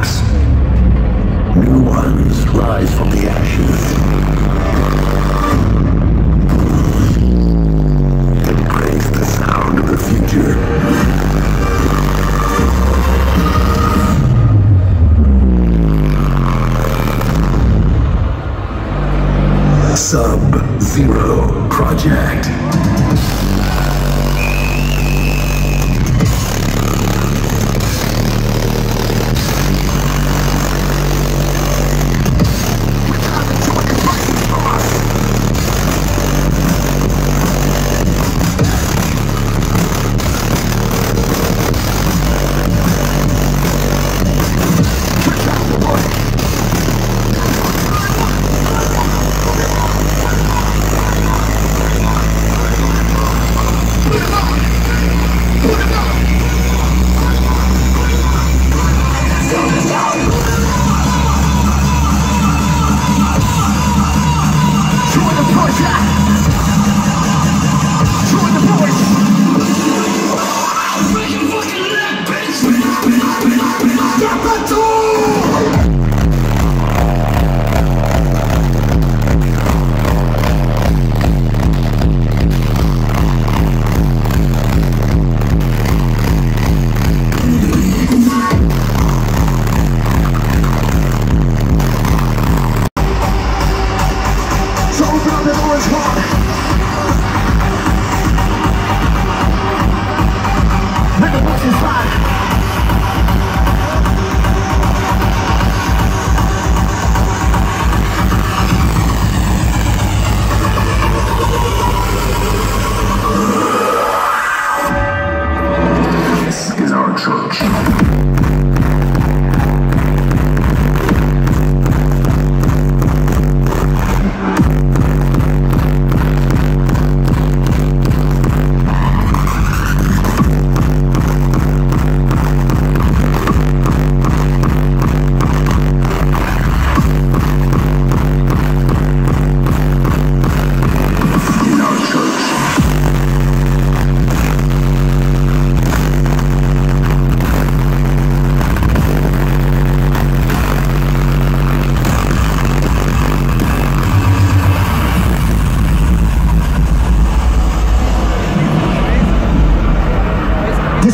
New ones rise from the ashes. Join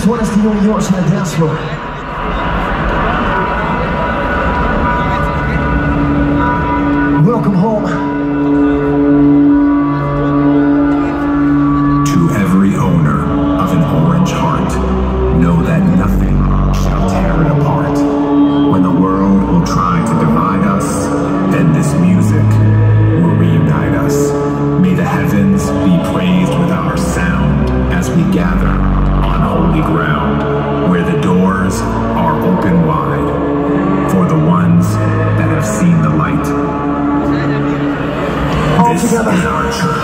One is the only yours on the dance floor. Welcome home. To every owner of an orange heart, know that nothing shall tear it apart. When the world will try to divide us, then this music will reunite us. May the heavens be praised with our sound as we gather holy ground, where the doors are open wide for the ones that have seen the light. All This together. is our church.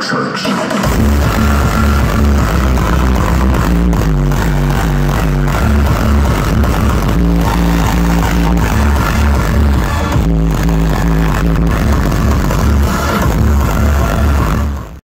Church.